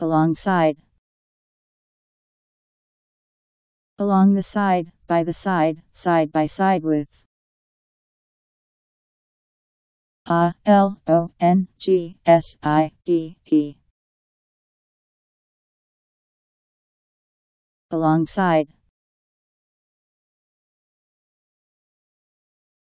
alongside. Along the side, by the side, side by side with. A L O N G S I D E. Alongside.